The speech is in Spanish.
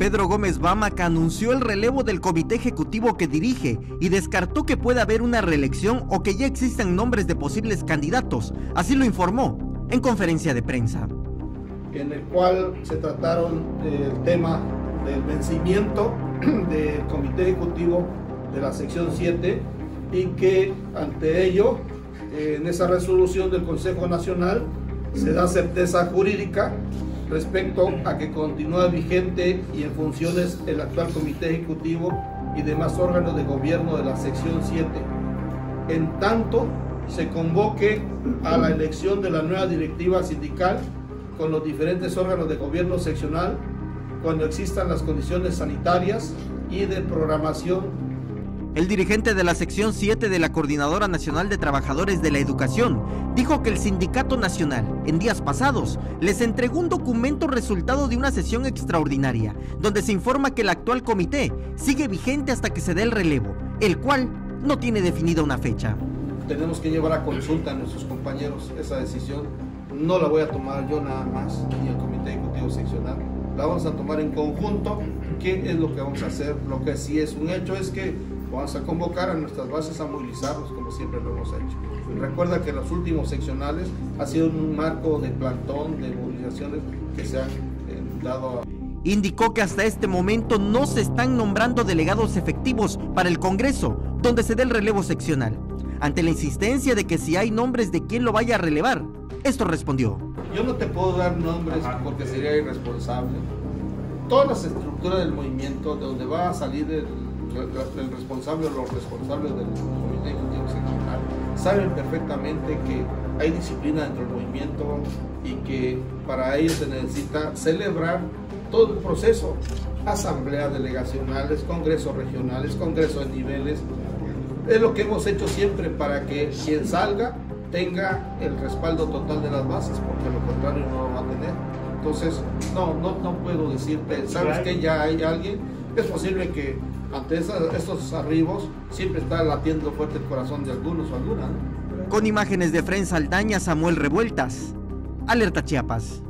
Pedro Gómez Bamaca anunció el relevo del comité ejecutivo que dirige y descartó que pueda haber una reelección o que ya existan nombres de posibles candidatos. Así lo informó en conferencia de prensa. En el cual se trataron el tema del vencimiento del comité ejecutivo de la sección 7 y que ante ello, en esa resolución del Consejo Nacional, se da certeza jurídica respecto a que continúa vigente y en funciones el actual Comité Ejecutivo y demás órganos de gobierno de la sección 7. En tanto, se convoque a la elección de la nueva directiva sindical con los diferentes órganos de gobierno seccional cuando existan las condiciones sanitarias y de programación el dirigente de la sección 7 de la Coordinadora Nacional de Trabajadores de la Educación dijo que el Sindicato Nacional, en días pasados, les entregó un documento resultado de una sesión extraordinaria, donde se informa que el actual comité sigue vigente hasta que se dé el relevo, el cual no tiene definida una fecha. Tenemos que llevar a consulta a nuestros compañeros esa decisión. No la voy a tomar yo nada más, ni el Comité Ejecutivo Seccional. La vamos a tomar en conjunto. ¿Qué es lo que vamos a hacer? Lo que sí es un hecho es que Vamos a convocar a nuestras bases a movilizarnos como siempre lo hemos hecho. Recuerda que los últimos seccionales ha sido un marco de plantón, de movilizaciones que se han eh, dado a... Indicó que hasta este momento no se están nombrando delegados efectivos para el Congreso, donde se dé el relevo seccional. Ante la insistencia de que si hay nombres de quién lo vaya a relevar, esto respondió. Yo no te puedo dar nombres porque sería irresponsable. Todas las estructuras del movimiento, de donde va a salir el el responsable o los responsables del Comité Ejecutivo Seccional saben perfectamente que hay disciplina dentro del movimiento y que para ello se necesita celebrar todo el proceso, asambleas delegacionales, congresos regionales, congresos de niveles. Es lo que hemos hecho siempre para que quien salga tenga el respaldo total de las bases, porque lo contrario no lo va a tener. Entonces, no, no, no puedo decirte, ¿sabes que ya hay alguien? Es posible que ante estos arribos siempre está latiendo fuerte el corazón de algunos o algunas. Con imágenes de Fren Saldaña, Samuel Revueltas, Alerta Chiapas.